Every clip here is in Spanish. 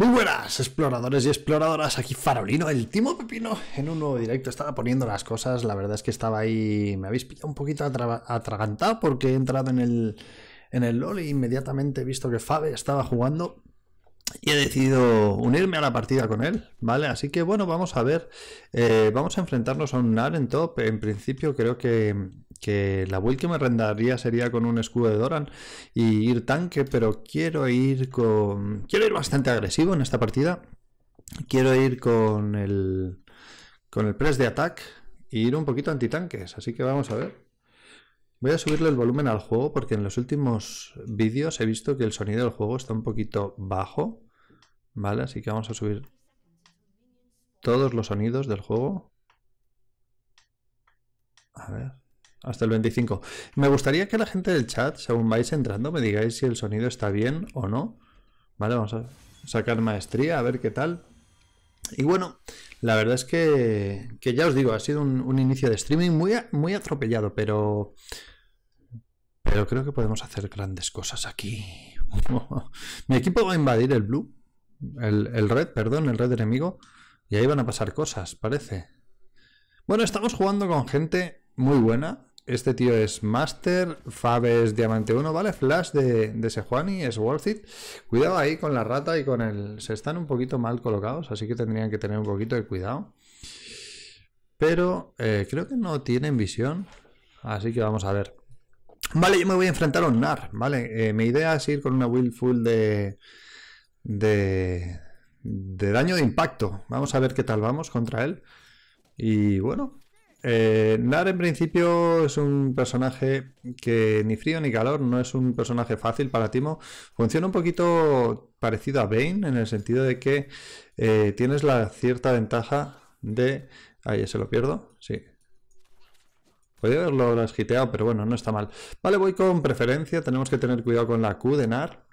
Muy buenas, exploradores y exploradoras. Aquí Farolino, el Timo Pepino, en un nuevo directo. Estaba poniendo las cosas. La verdad es que estaba ahí. Me habéis pillado un poquito atragantado porque he entrado en el, en el LOL e inmediatamente he visto que Fabe estaba jugando. Y he decidido unirme a la partida con él, ¿vale? Así que bueno, vamos a ver. Eh, vamos a enfrentarnos a un NAR en top. En principio creo que, que la build que me rendaría sería con un escudo de Doran y ir tanque, pero quiero ir con... Quiero ir bastante agresivo en esta partida. Quiero ir con el... Con el press de attack y ir un poquito antitanques, así que vamos a ver. Voy a subirle el volumen al juego porque en los últimos vídeos he visto que el sonido del juego está un poquito bajo. ¿Vale? Así que vamos a subir todos los sonidos del juego. A ver. Hasta el 25. Me gustaría que la gente del chat, según vais entrando, me digáis si el sonido está bien o no. Vale, vamos a sacar maestría, a ver qué tal. Y bueno, la verdad es que, que ya os digo, ha sido un, inicio de streaming muy, muy atropellado, pero pero creo que podemos hacer grandes cosas aquí. Mi equipo va a invadir el blue. El, red, perdón, el red enemigo. Y ahí van a pasar cosas, parece. Bueno, estamos jugando con gente muy buena. Este tío es Master, Fab es Diamante 1, ¿vale? Flash de, de Sejuani es Worth It. Cuidado ahí con la rata y con el... Se están un poquito mal colocados, así que tendrían que tener un poquito de cuidado. Pero eh, creo que no tienen visión. Así que vamos a ver. Vale, yo me voy a enfrentar a un NAR, ¿vale? Eh, mi idea es ir con una build full de, de, de daño de impacto. Vamos a ver qué tal vamos contra él. Y bueno, eh, Nar en principio es un personaje que ni frío ni calor, no es un personaje fácil para Timo. Funciona un poquito parecido a Bane en el sentido de que eh, tienes la cierta ventaja de... Ahí se lo pierdo, sí, Podría haberlo esquiteado, pero bueno, no está mal. Vale, voy con preferencia. Tenemos que tener cuidado con la Q de NAR.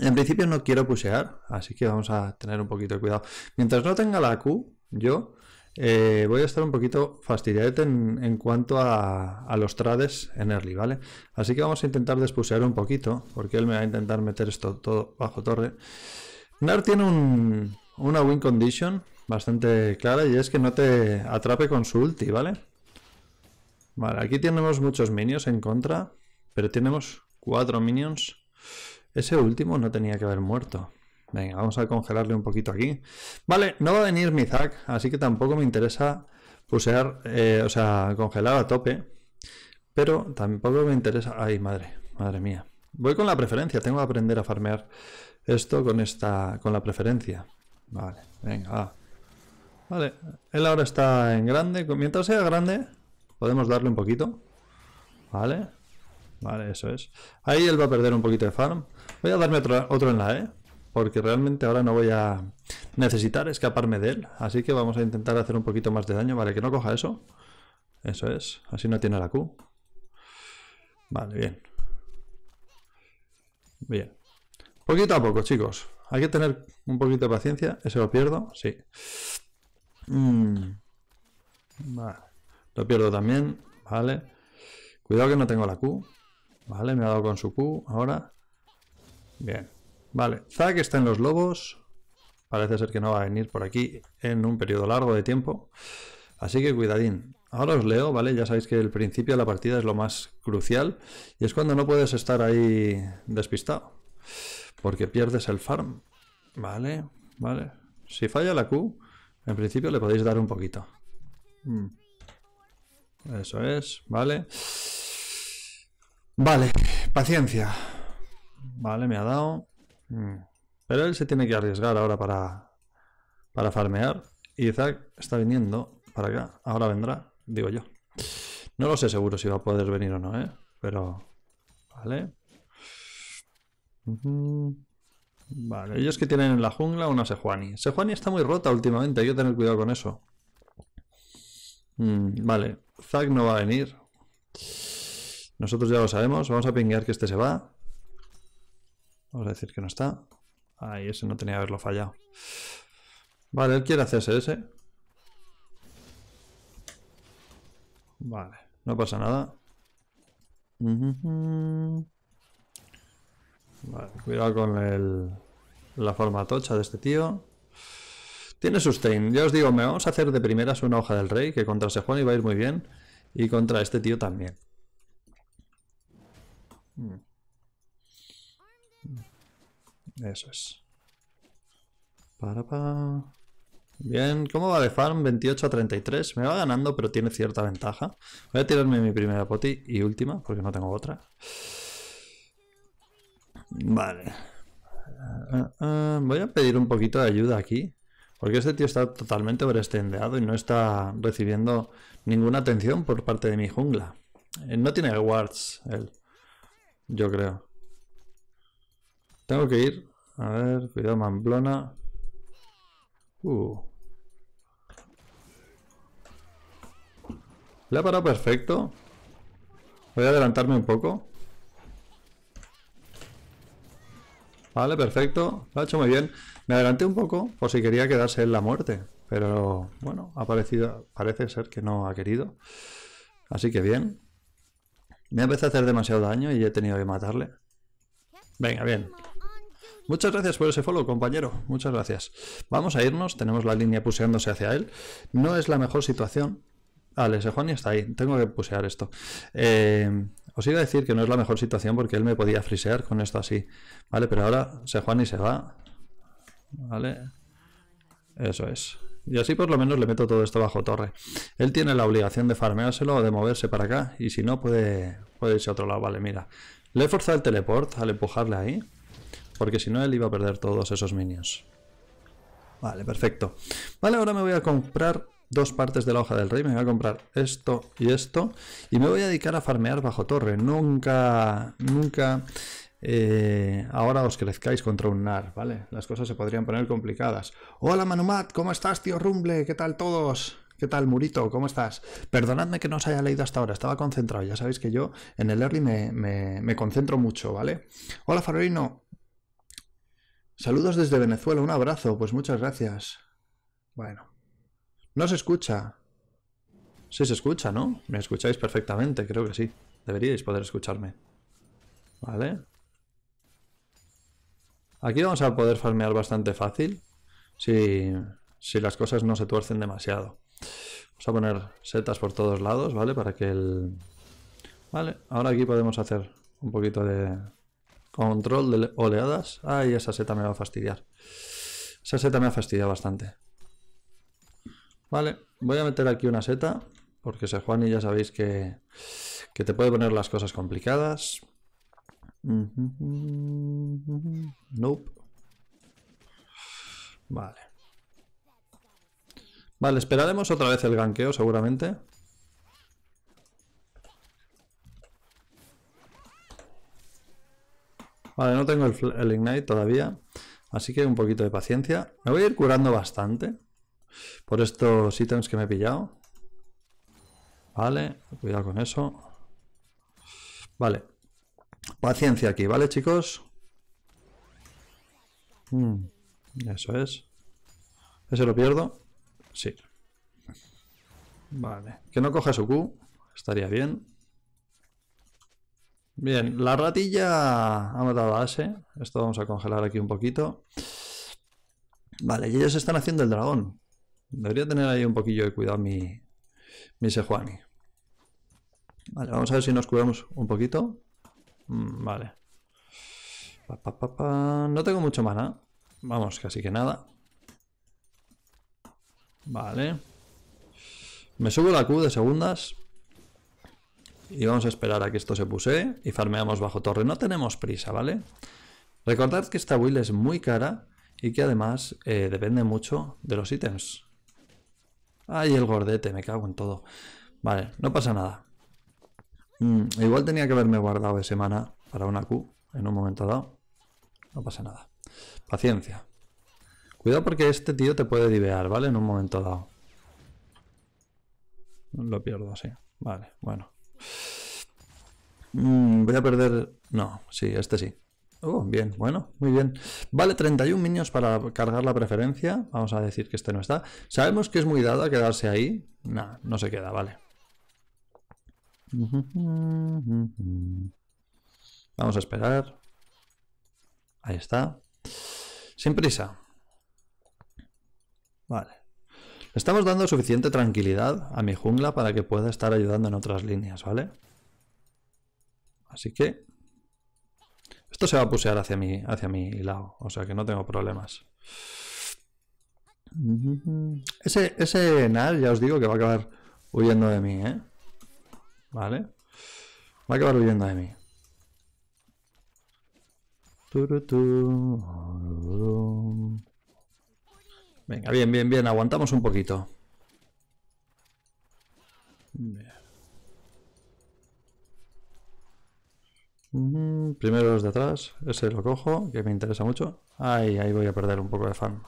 En principio no quiero pushear, así que vamos a tener un poquito de cuidado. Mientras no tenga la Q, yo eh, voy a estar un poquito fastidiado en, cuanto a, los trades en early, ¿vale? Así que vamos a intentar despusear un poquito, porque él me va a intentar meter esto todo bajo torre. NAR tiene una win condition bastante clara y es que no te atrape con su ulti, ¿vale? Vale, aquí tenemos muchos minions en contra, pero tenemos cuatro minions. Ese último no tenía que haber muerto. Venga, vamos a congelarle un poquito aquí. Vale, no va a venir mi Zack, así que tampoco me interesa pusear, eh, o sea, congelar a tope. Pero tampoco me interesa... Ay, madre, madre mía. Voy con la preferencia, tengo que aprender a farmear esto con esta, con la preferencia. Vale, venga, va. Vale, él ahora está en grande. Mientras sea grande, Podemos darle un poquito. Vale. Vale, eso es. Ahí él va a perder un poquito de farm. Voy a darme otro, otro en la E. Porque realmente ahora no voy a necesitar escaparme de él. Así que vamos a intentar hacer un poquito más de daño. Vale, que no coja eso. Eso es. Así no tiene la Q. Vale, bien. Bien. Poquito a poco, chicos. Hay que tener un poquito de paciencia. Ese lo pierdo. Sí. Mm. Vale. Lo pierdo también, ¿vale? Cuidado que no tengo la Q. Vale, me ha dado con su Q ahora. Bien. Vale, Zack está en los lobos. Parece ser que no va a venir por aquí en un periodo largo de tiempo. Así que cuidadín. Ahora os leo, ¿vale? Ya sabéis que el principio de la partida es lo más crucial. Y es cuando no puedes estar ahí despistado. Porque pierdes el farm. Vale, vale. Si falla la Q, en principio le podéis dar un poquito. Mm. Eso es, vale. Vale, paciencia. Vale, me ha dado. Mm. Pero él se tiene que arriesgar ahora para, para farmear. Y Isaac está viniendo para acá. Ahora vendrá, digo yo. No lo sé seguro si va a poder venir o no, ¿eh? Pero... Vale. Vale, ellos que tienen en la jungla una Sejuani. Sejuani está muy rota últimamente, hay que tener cuidado con eso. Mm, vale, Zack no va a venir. Nosotros ya lo sabemos. Vamos a pinguear que este se va. Vamos a decir que no está. Ahí, ese no tenía que haberlo fallado. Vale, él quiere hacerse ese. Vale, no pasa nada. Vale, cuidado con el... la forma tocha de este tío. Tiene sustain. Ya os digo, me vamos a hacer de primeras una hoja del rey, que contra Sejoni va a ir muy bien. Y contra este tío también. Eso es. Para, pa. Bien, ¿cómo va de farm? 28 a 33. Me va ganando, pero tiene cierta ventaja. Voy a tirarme mi primera poti y última, porque no tengo otra. Vale. Ah, ah, voy a pedir un poquito de ayuda aquí. Porque este tío está totalmente overextendeado y no está recibiendo ninguna atención por parte de mi jungla. Eh, no tiene wards, él. Yo creo. Tengo que ir. A ver, cuidado, Mamblona. Uh. Le ha parado perfecto. Voy a adelantarme un poco. Vale, perfecto. Lo ha hecho muy bien. Me adelanté un poco por si quería quedarse en la muerte. Pero bueno, ha parecido, parece ser que no ha querido. Así que bien. Me empezado a hacer demasiado daño y he tenido que matarle. Venga, bien. Muchas gracias por ese follow, compañero. Muchas gracias. Vamos a irnos. Tenemos la línea puseándose hacia él. No es la mejor situación. Vale, Sejoni está ahí. Tengo que pusear esto. Eh, os iba a decir que no es la mejor situación porque él me podía frisear con esto así. Vale, pero ahora Sejoni se va. Vale. Eso es. Y así por lo menos le meto todo esto bajo torre. Él tiene la obligación de farmeárselo o de moverse para acá. Y si no, puede, puede irse a otro lado. Vale, mira. Le he forzado el teleport al empujarle ahí. Porque si no, él iba a perder todos esos minions. Vale, perfecto. Vale, ahora me voy a comprar dos partes de la hoja del rey. Me voy a comprar esto y esto. Y me voy a dedicar a farmear bajo torre. Nunca, nunca... Eh, ahora os crezcáis contra un NAR, ¿vale? Las cosas se podrían poner complicadas. Hola Manumat, ¿cómo estás, tío Rumble? ¿Qué tal todos? ¿Qué tal, Murito? ¿Cómo estás? Perdonadme que no os haya leído hasta ahora, estaba concentrado. Ya sabéis que yo en el early me, me concentro mucho, ¿vale? Hola, Farolino. Saludos desde Venezuela, un abrazo, pues muchas gracias. Bueno, no se escucha. Sí se escucha, ¿no? Me escucháis perfectamente, creo que sí. Deberíais poder escucharme. Vale. Aquí vamos a poder farmear bastante fácil. Si, si las cosas no se tuercen demasiado. Vamos a poner setas por todos lados, ¿vale? Para que el... Vale, ahora aquí podemos hacer un poquito de control de oleadas. Ay, esa seta me va a fastidiar. Esa seta me ha fastidiado bastante. Vale, voy a meter aquí una seta, porque se Juan y ya sabéis que, que te puede poner las cosas complicadas. Nope. Vale. Vale, esperaremos otra vez el ganqueo seguramente. Vale, no tengo el, el, Ignite todavía. Así que un poquito de paciencia. Me voy a ir curando bastante. Por estos ítems que me he pillado. Vale, cuidado con eso. Vale. Paciencia aquí, ¿vale, chicos? Mm, eso es. ¿Ese lo pierdo? Sí. Vale. Que no coja su Q. Estaría bien. Bien, la ratilla ha matado a Ase. Esto vamos a congelar aquí un poquito. Vale, y ellos están haciendo el dragón. Debería tener ahí un poquillo de cuidado mi, mi Sejuani. Vale, vamos a ver si nos curamos un poquito. Mm, vale. no tengo mucho mana. Vamos, casi que nada. Vale. Me subo la Q de segundas. Y vamos a esperar a que esto se puse y farmeamos bajo torre. No tenemos prisa, ¿vale? Recordad que esta build es muy cara y que además eh, depende mucho de los ítems. Ay, el gordete, me cago en todo. Vale, no pasa nada. Mm, igual tenía que haberme guardado ese mana para una Q en un momento dado. No pasa nada. Paciencia. Cuidado porque este tío te puede divear, ¿vale? En un momento dado. Lo pierdo, sí. Vale, bueno. Mm, voy a perder... No, sí, este sí. Oh, bien, bueno, muy bien. Vale, 31 minions para cargar la preferencia. Vamos a decir que este no está. Sabemos que es muy dado a quedarse ahí. No, no se queda, vale. Vamos a esperar. Ahí está. Sin prisa. Vale. Estamos dando suficiente tranquilidad a mi jungla para que pueda estar ayudando en otras líneas, ¿vale? Así que... Esto se va a pusear hacia mi, hacia mi lado, o sea que no tengo problemas. Ese, ese ya os digo que va a acabar huyendo de mí, ¿eh? ¿Vale? Va a acabar huyendo de mí. Venga, bien, bien, bien. Aguantamos un poquito. Primero los de atrás. Ese lo cojo, que me interesa mucho. Ahí, ahí voy a perder un poco de fan.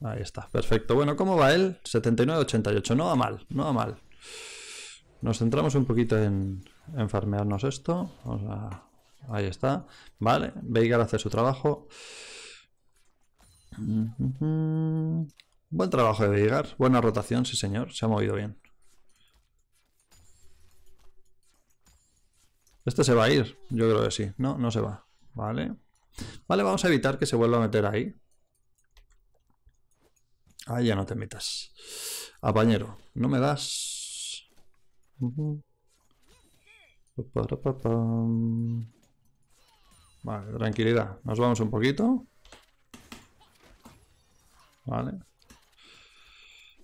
Ahí está, perfecto. Bueno, ¿cómo va él? 79-88. No va mal, no va mal. Nos centramos un poquito en, en farmearnos esto. ahí está. Vale, Veigar hace su trabajo. Buen trabajo de Veigar. Buena rotación, sí señor. Se ha movido bien. Este se va a ir. Yo creo que sí. No, no se va. Vale. Vale, vamos a evitar que se vuelva a meter ahí. Ah, ya no te metas. Apañero, no me das. Vale, tranquilidad. Nos vamos un poquito. Vale.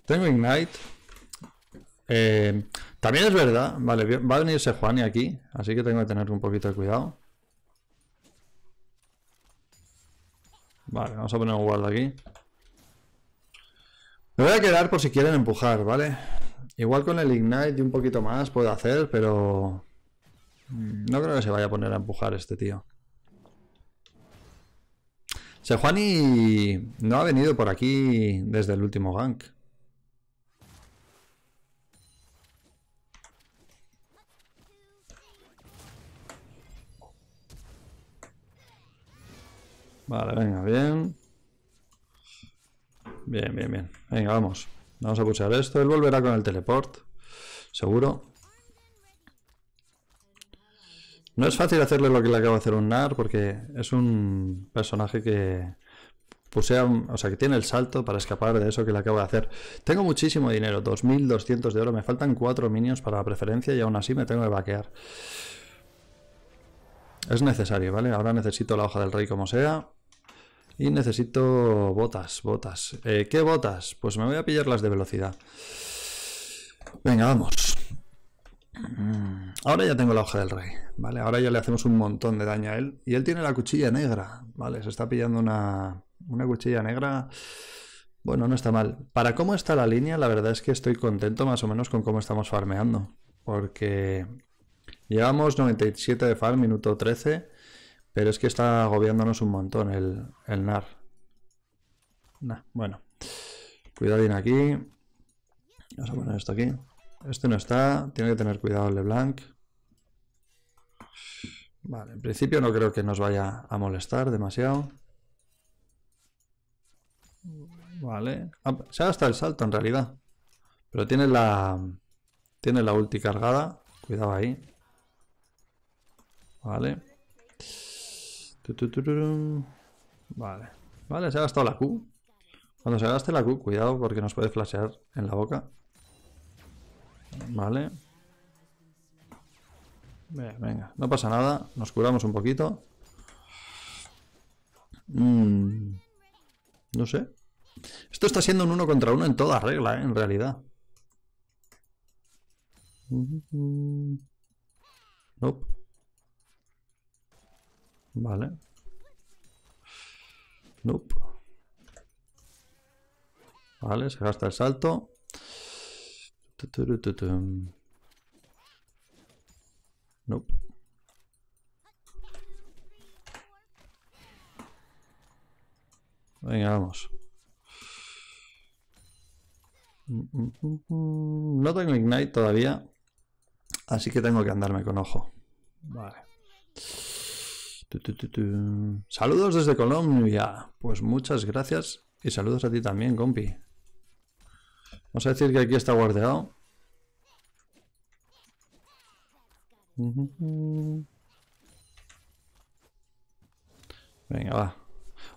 Tengo Ignite. Eh, también es verdad. Vale, va a venirse Juani aquí. Así que tengo que tener un poquito de cuidado. Vale, vamos a poner un guarda aquí. Me voy a quedar por si quieren empujar, ¿vale? Igual con el Ignite y un poquito más puedo hacer, pero... No creo que se vaya a poner a empujar este tío. Sejuani no ha venido por aquí desde el último gank. Vale, venga, bien. Bien, bien, bien. Venga, vamos. Vamos a pulsar esto. Él volverá con el teleport. Seguro. No es fácil hacerle lo que le acabo de hacer un Nar porque es un personaje que pusea, o sea, que tiene el salto para escapar de eso que le acabo de hacer. Tengo muchísimo dinero, 2200 de oro, me faltan 4 minions para la preferencia y aún así me tengo que vaquear. Es necesario, ¿vale? Ahora necesito la hoja del rey como sea. Y necesito botas, botas. Eh, ¿Qué botas? Pues me voy a pillar las de velocidad. Venga, vamos. Mm, ahora ya tengo la hoja del rey, ¿vale? Ahora ya le hacemos un montón de daño a él. Y él tiene la cuchilla negra, ¿vale? Se está pillando una, una cuchilla negra. Bueno, no está mal. Para cómo está la línea, la verdad es que estoy contento más o menos con cómo estamos farmeando. Porque llevamos 97 de farm, minuto 13. Pero es que está agobiándonos un montón el, el NAR. bueno. Cuidadín aquí. Vamos a poner esto aquí. Este no está. Tiene que tener cuidado LeBlanc. Vale, en principio no creo que nos vaya a molestar demasiado. Vale. Ah, se ha gastado el salto en realidad. Pero tiene la... Tiene la ulti cargada. Cuidado ahí. Vale. Vale. Vale, se ha gastado la Q. Cuando se gaste la Q, cuidado porque nos puede flashear en la boca. Vale. Venga, no pasa nada. Nos curamos un poquito. Mm, no sé. Esto está siendo un uno contra uno en toda regla, ¿eh? en realidad. Nope. Vale. Nope. Vale, se gasta el salto. Nope. Venga, vamos. No tengo Ignite todavía. Así que tengo que andarme con ojo. Vale. Saludos desde Colombia. Pues muchas gracias y saludos a ti también, compi. Vamos a decir que aquí está guardado. Venga, va.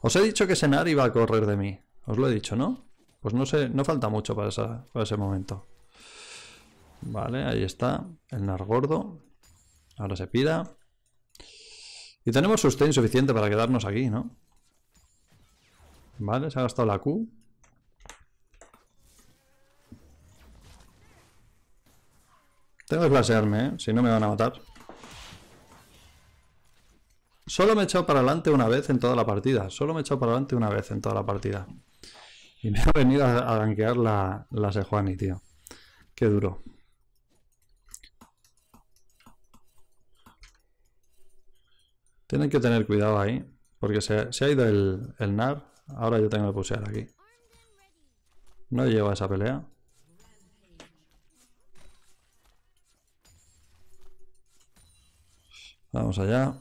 Os he dicho que Senar iba a correr de mí. Os lo he dicho, ¿no? Pues no sé, no falta mucho para, para ese momento. Vale, ahí está. El Nar gordo. Ahora se pida. Y tenemos sustain suficiente para quedarnos aquí, ¿no? Vale, se ha gastado la Q. Tengo que flashearme, ¿eh? Si no me van a matar. Solo me he echado para adelante una vez en toda la partida. Solo me he echado para adelante una vez en toda la partida. Y me ha venido a, ganquear la, la Sejuani, tío. Qué duro. Tienen que tener cuidado ahí. Porque se, ha ido el, el, NAR. Ahora yo tengo que pusear aquí. No llego a esa pelea. Vamos allá.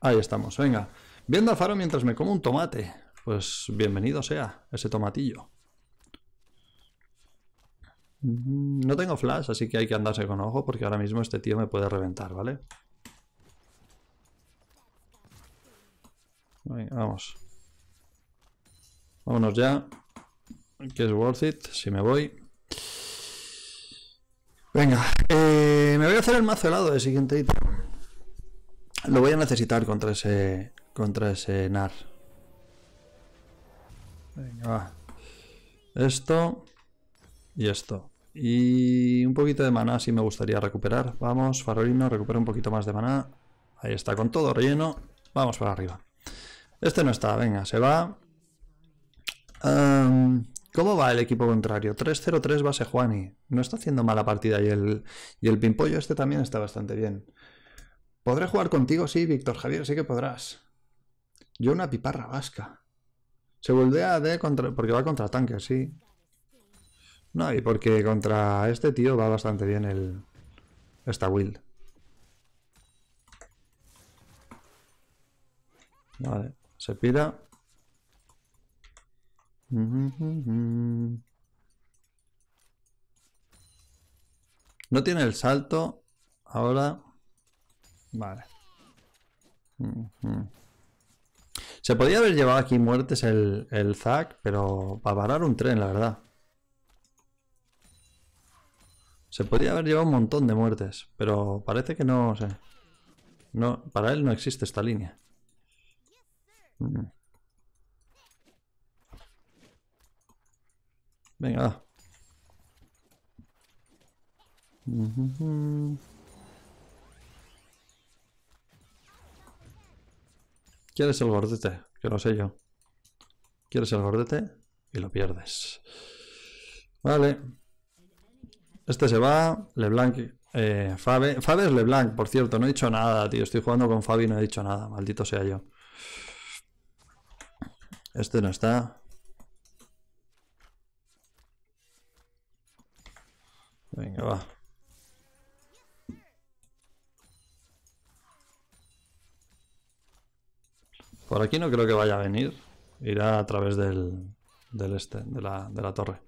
Ahí estamos, venga. Viendo al faro mientras me como un tomate. Pues bienvenido sea ese tomatillo. No tengo flash, así que hay que andarse con ojo porque ahora mismo este tío me puede reventar, ¿vale? vamos. Vámonos ya. Que es worth it, si me voy. Venga, eh, me voy a hacer el mazo helado de siguiente ítem. Lo voy a necesitar contra ese contra ese NAR. Venga, va. Esto y esto. Y un poquito de maná si me gustaría recuperar. Vamos, Farolino, recupera un poquito más de maná. Ahí está, con todo relleno. Vamos para arriba. Este no está, venga, se va. ¿Cómo va el equipo contrario? 3-0-3 base Juani. No está haciendo mala partida y el, y el Pimpollo este también está bastante bien. ¿Podré jugar contigo? Sí, Víctor Javier, sí que podrás. Yo una piparra vasca. Se vuelve a D contra... porque va contra tanque, sí. No, y porque contra este tío va bastante bien el... esta build. Vale, se pira. No tiene el salto. Ahora. Vale. Se podía haber llevado aquí muertes el, el Zack, pero para parar un tren, la verdad. Se podría haber llevado un montón de muertes, pero parece que no, sé. No, para él no existe esta línea. Venga, ¿Quieres el gordete? Que lo sé yo. ¿Quieres el gordete? Y lo pierdes. Vale. Este se va. LeBlanc. Eh, Fabe. Fabe es LeBlanc, por cierto. No he dicho nada, tío. Estoy jugando con Fabi y no he dicho nada. Maldito sea yo. Este no está. Venga, va. Por aquí no creo que vaya a venir. Irá a través del, del este, de la, de la torre.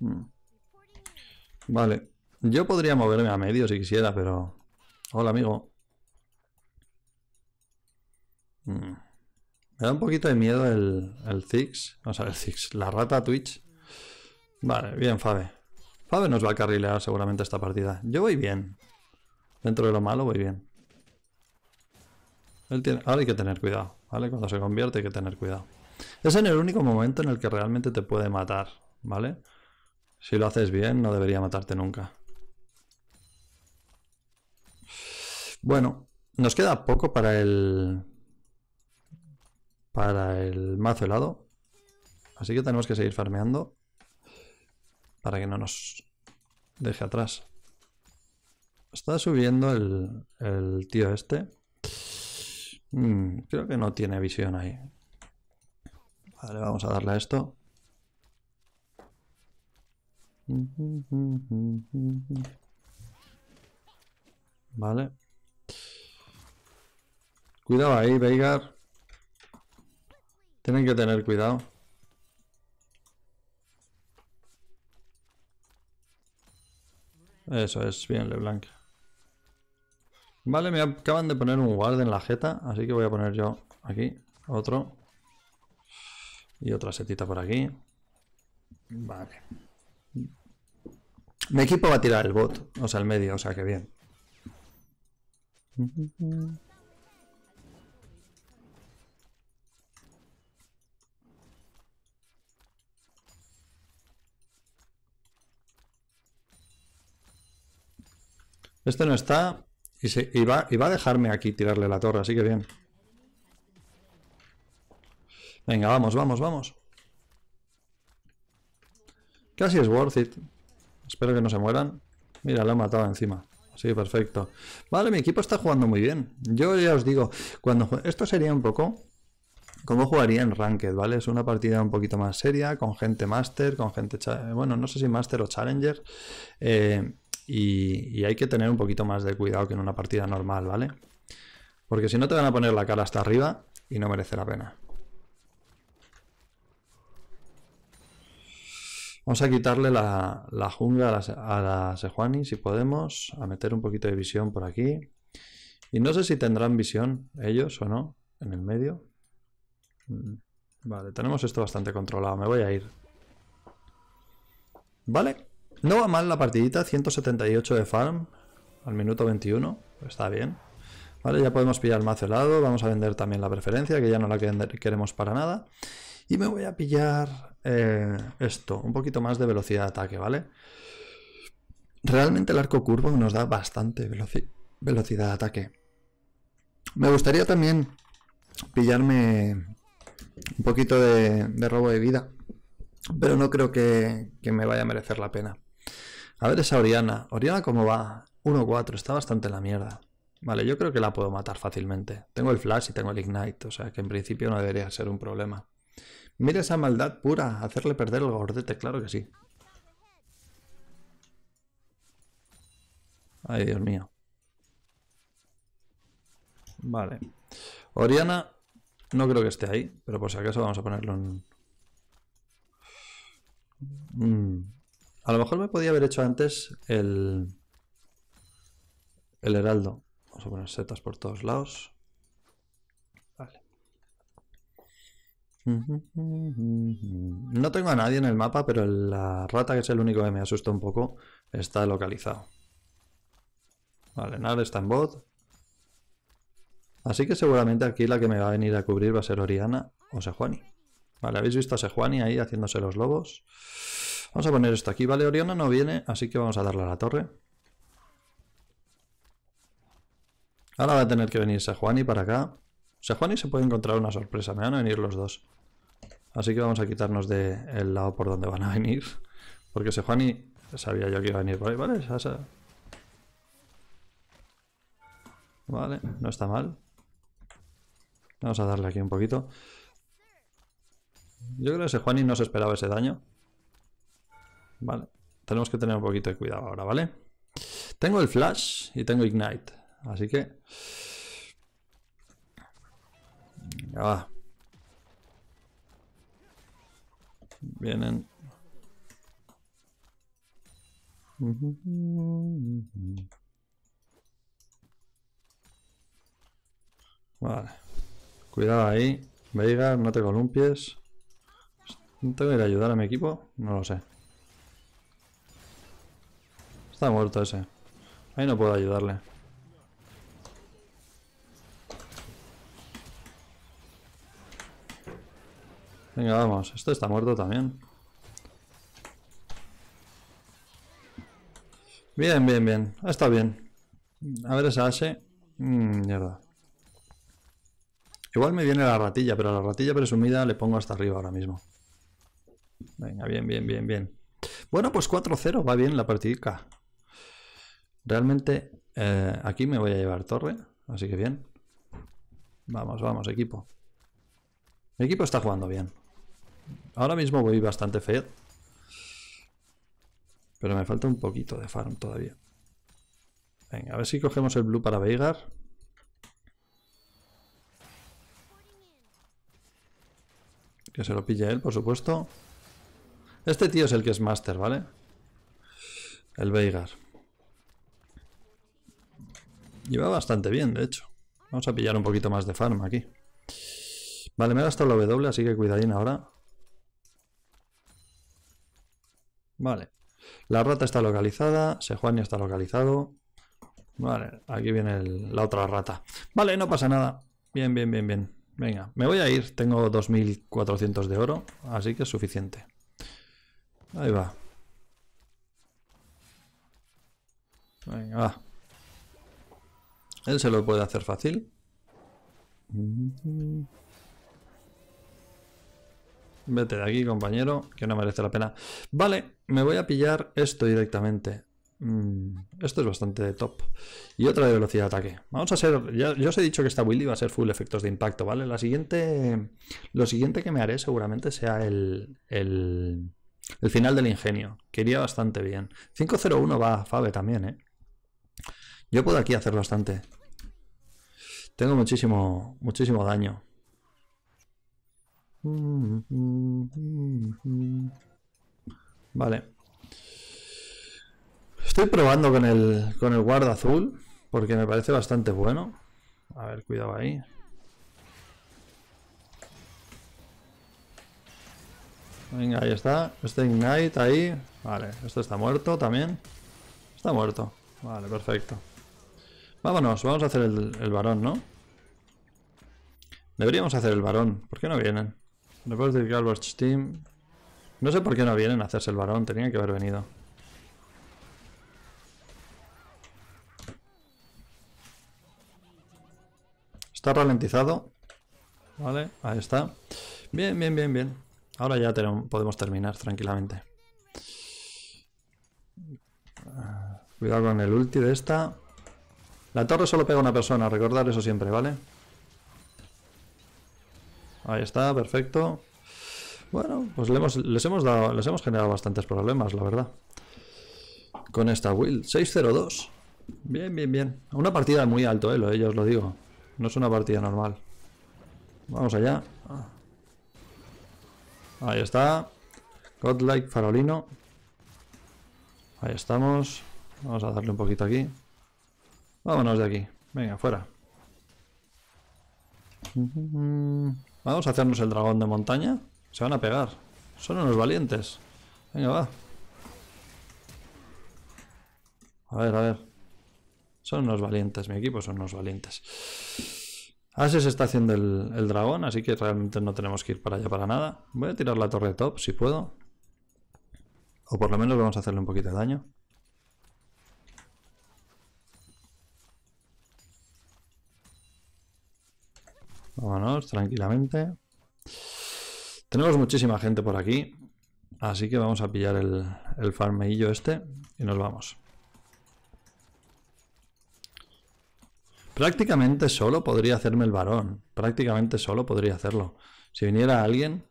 Mm. Vale. Yo podría moverme a medio si quisiera, pero... Hola, amigo. Mm. Me da un poquito de miedo el, el Zix. O sea, el Zix. La rata Twitch. Vale, bien, Fabe. Fabe nos va a carrilear seguramente esta partida. Yo voy bien. Dentro de lo malo voy bien. Ahora hay que tener cuidado, ¿vale? Cuando se convierte hay que tener cuidado. Es en el único momento en el que realmente te puede matar, ¿vale? Si lo haces bien, no debería matarte nunca. Bueno, nos queda poco para el... Para el mazo helado. Así que tenemos que seguir farmeando para que no nos deje atrás. Está subiendo el, tío este. Mm, creo que no tiene visión ahí. Vale, vamos a darle a esto. Vale. Cuidado ahí, Veigar. Tienen que tener cuidado. Eso es, bien LeBlanc. Vale, me acaban de poner un guard en la jeta, así que voy a poner yo aquí otro. Y otra setita por aquí. Vale. Mi equipo va a tirar el bot, o sea, el medio, o sea que bien. Este no está y, se, va, a dejarme aquí tirarle la torre, así que bien. Venga, vamos, vamos, vamos. Casi es worth it. Espero que no se mueran. Mira, lo he matado encima. Sí, perfecto. Vale, mi equipo está jugando muy bien. Yo ya os digo, cuando esto sería un poco como jugaría en Ranked, ¿vale? Es una partida un poquito más seria, con gente Master, con gente... Bueno, no sé si Master o Challenger. Eh, y, hay que tener un poquito más de cuidado que en una partida normal, ¿vale? Porque si no te van a poner la cara hasta arriba y no merece la pena. Vamos a quitarle la, jungla a la, Sejuani si podemos. A meter un poquito de visión por aquí. Y no sé si tendrán visión ellos o no en el medio. Mm, vale, tenemos esto bastante controlado. Me voy a ir. Vale. No va mal la partidita, 178 de farm al minuto 21, está bien. Vale, ya podemos pillar el mazo helado, vamos a vender también la preferencia, que ya no la queremos para nada. Y me voy a pillar eh, esto, un poquito más de velocidad de ataque, ¿vale? Realmente el arco curvo nos da bastante velocidad de ataque. Me gustaría también pillarme un poquito de, robo de vida, pero no creo que me vaya a merecer la pena. A ver esa Oriana. Oriana, ¿cómo va? 1-4, está bastante en la mierda. Vale, yo creo que la puedo matar fácilmente. Tengo el flash y tengo el ignite, o sea que en principio no debería ser un problema. Mira esa maldad pura, hacerle perder el gordete, claro que sí. Ay, Dios mío. Vale. Oriana, no creo que esté ahí, pero por si acaso vamos a ponerlo en... A lo mejor me podía haber hecho antes el, el heraldo. Vamos a poner setas por todos lados. Vale. No tengo a nadie en el mapa, pero la rata, que es el único que me asusta un poco, está localizado. Vale, nada está en bot. Así que seguramente aquí la que me va a venir a cubrir va a ser Oriana o Sejuani. Vale, ¿habéis visto a Sejuani ahí haciéndose los lobos? Vamos a poner esto aquí, ¿vale? Oriona no viene, así que vamos a darle a la torre. Ahora va a tener que venir Sejuani para acá. Sejuani se puede encontrar una sorpresa, me van a venir los dos. Así que vamos a quitarnos del lado por donde van a venir. Porque Sejuani sabía yo que iba a venir por ahí, ¿vale? Vale, no está mal. Vamos a darle aquí un poquito. Yo creo que Sejuani no se esperaba ese daño. Vale. Tenemos que tener un poquito de cuidado ahora, ¿vale? Tengo el flash y tengo ignite. Así que... Ya va. Vienen. Vale. Cuidado ahí. Veigar, no te columpies. ¿Tengo que ir ayudar a mi equipo? No lo sé. Está muerto ese. Ahí no puedo ayudarle. Venga, vamos. Esto está muerto también. Bien, bien, bien. Está bien. A ver esa H. Mm, mierda. Igual me viene la ratilla, pero la ratilla presumida le pongo hasta arriba ahora mismo. Venga, bien, bien, bien, bien. Bueno, pues 4-0. Va bien la partida. Realmente eh, aquí me voy a llevar torre, así que bien. Vamos, vamos, equipo. Mi equipo está jugando bien. Ahora mismo voy bastante fed. Pero me falta un poquito de farm todavía. Venga, a ver si cogemos el blue para Veigar. Que se lo pille él, por supuesto. Este tío es el que es master, ¿vale? El Veigar. Lleva bastante bien, de hecho. Vamos a pillar un poquito más de farm aquí. Vale, me he gastado la W, así que cuidadín ahora. Vale. La rata está localizada, Sejuani está localizado. Vale, aquí viene la otra rata. Vale, no pasa nada. Bien, bien, bien, bien. Venga, me voy a ir. Tengo 2.400 de oro, así que es suficiente. Ahí va. Venga, va. Él se lo puede hacer fácil. Vete de aquí, compañero, que no merece la pena. Vale, me voy a pillar esto directamente. Mm, esto es bastante top. Y otra de velocidad de ataque. Vamos a ser. Ya, yo os he dicho que esta build iba a ser full efectos de impacto, ¿vale? La siguiente. Lo siguiente que me haré seguramente sea el. el, final del ingenio. Que iría bastante bien. 501 va Fabe también, ¿eh? Yo puedo aquí hacer bastante. Tengo muchísimo, muchísimo daño. Vale. Estoy probando con el, con el guarda azul, porque me parece bastante bueno. A ver, cuidado ahí. Venga, ahí está. Este Ignite ahí. Vale, esto está muerto también. Está muerto. Vale, perfecto. Vámonos, vamos a hacer el, varón, ¿no? Deberíamos hacer el varón. ¿Por qué no vienen? Después Galbert Steam. No sé por qué no vienen a hacerse el varón. Tenían que haber venido. Está ralentizado. Vale, ahí está. Bien, bien, bien, bien. Ahora ya podemos terminar tranquilamente. Cuidado con el ulti de esta. La torre solo pega una persona, recordar eso siempre, ¿vale? Ahí está, perfecto. Bueno, pues les hemos dado, les hemos generado bastantes problemas, la verdad. Con esta build. 6-0-2. Bien, bien, bien. Una partida muy alto, eh, lo, os lo digo. No es una partida normal. Vamos allá. Ahí está. Godlike Farolino. Ahí estamos. Vamos a darle un poquito aquí. Vámonos de aquí. Venga, fuera. Vamos a hacernos el dragón de montaña. Se van a pegar. Son unos valientes. Venga, va. A ver, a ver. Son unos valientes. Mi equipo son unos valientes. Así se está haciendo el, el, dragón, así que realmente no tenemos que ir para allá para nada. Voy a tirar la torre top, si puedo. O por lo menos vamos a hacerle un poquito de daño. Vámonos tranquilamente. Tenemos muchísima gente por aquí. Así que vamos a pillar el, el farmeillo este y nos vamos. Prácticamente solo podría hacerme el varón. Prácticamente solo podría hacerlo. Si viniera alguien,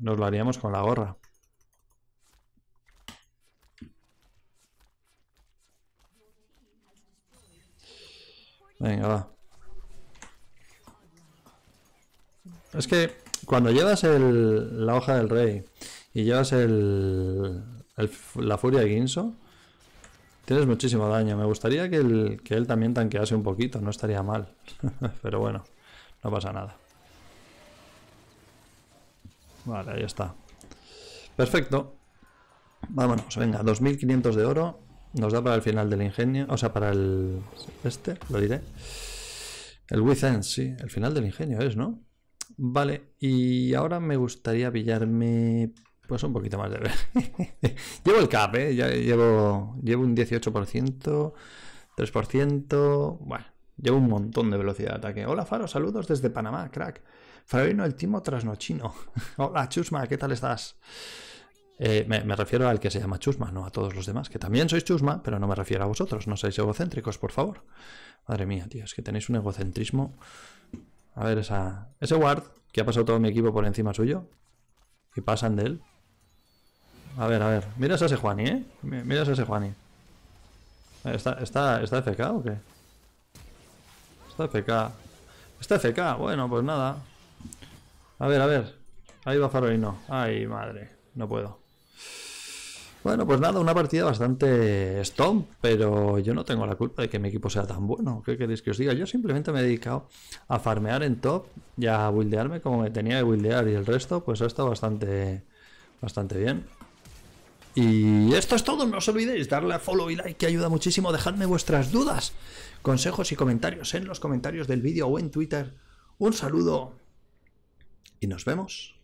nos lo haríamos con la gorra. Venga, va. Es que cuando llevas la hoja del rey y llevas el, la furia de Ginso, tienes muchísimo daño. Me gustaría que, él también tanquease un poquito, no estaría mal. Pero bueno, no pasa nada. Vale, ahí está. Perfecto. Vámonos, venga, 2500 de oro. Nos da para el final del ingenio. O sea, para el... Este, lo diré. El Within, sí. El final del ingenio es, ¿no? Vale, y ahora me gustaría pillarme pues un poquito más de... llevo el cap, ¿eh? Llevo, llevo un 18%, 3%... Bueno, llevo un montón de velocidad de ataque. Hola Faro, saludos desde Panamá, crack. Farolino, el timo trasnochino. Hola Chusma, ¿qué tal estás? Eh, me, me, refiero al que se llama Chusma, no a todos los demás, que también sois Chusma, pero no me refiero a vosotros, no sois egocéntricos, por favor. Madre mía, tío, es que tenéis un egocentrismo a ver, esa, ese ward que ha pasado todo mi equipo por encima suyo. Y pasan de él. A ver, a ver. Miras a ese Juani, ¿eh? Miras a ese Juani. ¿Está, está, ¿Está FK o qué? Está FK. Está FK. Bueno, pues nada. A ver, a ver. Ahí va Farolino. Ay, madre. No puedo. Bueno, pues nada, una partida bastante stomp, pero yo no tengo la culpa de que mi equipo sea tan bueno. ¿Qué queréis que os diga? Yo simplemente me he dedicado a farmear en top y a buildearme como me tenía que buildear y el resto pues ha estado bastante, bastante bien. Y esto es todo, no os olvidéis darle a follow y like que ayuda muchísimo. Dejadme vuestras dudas, consejos y comentarios en los comentarios del vídeo o en Twitter. Un saludo y nos vemos